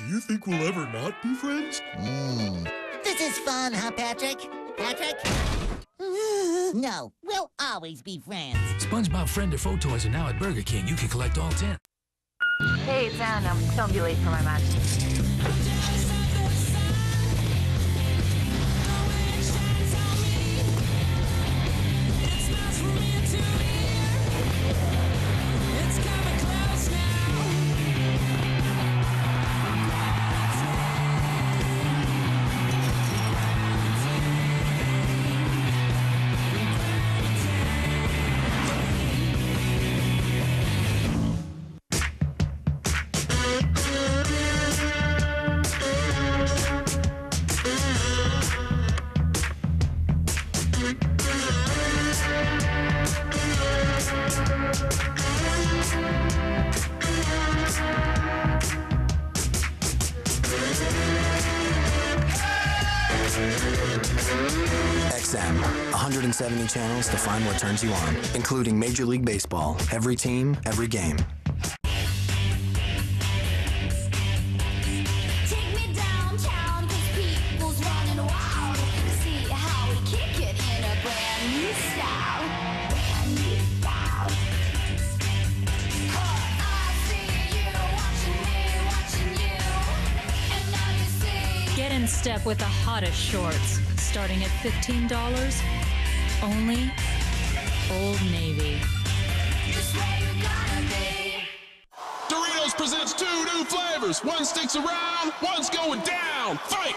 Do you think we'll ever not be friends? Hmm. This is fun, huh, Patrick? Patrick? No, we'll always be friends. SpongeBob friend or foe toys are now at Burger King. You can collect all 10. Hey, it's Anna. Don't be late for my match. XM, 170 channels to find what turns you on, including Major League Baseball, every team, every game. Take me downtown, 'cause people's running wild. See how we kick it in a brand new style. Brand new style. I see you watching me, watching you, and now you see. Get in step with the hottest shorts, starting at $15 only Old Navy. Just where you gotta be. Doritos presents two new flavors. One sticks around, one's going down. Fight!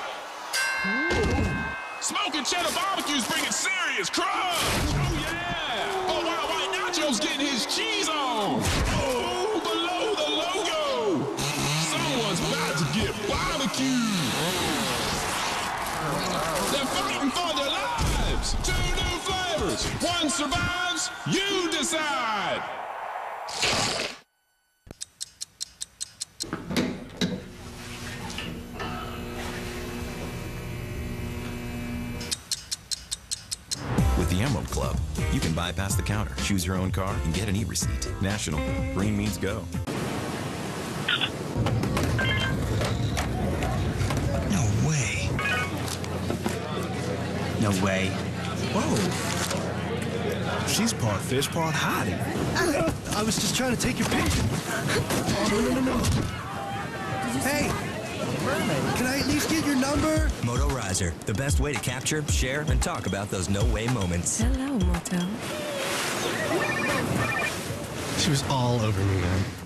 Smoking cheddar barbecues bringing serious crunch. Oh yeah! Oh wow, white nachos getting his cheese flavors. One survives. You decide. With the Emerald Club, you can bypass the counter, choose your own car, and get an e-receipt. National. Green means go. No way. No way. Whoa. She's part fish, part hottie. I was just trying to take your picture. Oh, no, no, no, no. Hey, can I at least get your number? MOTORIZR, the best way to capture, share, and talk about those no-way moments. Hello, Moto. She was all over me, man.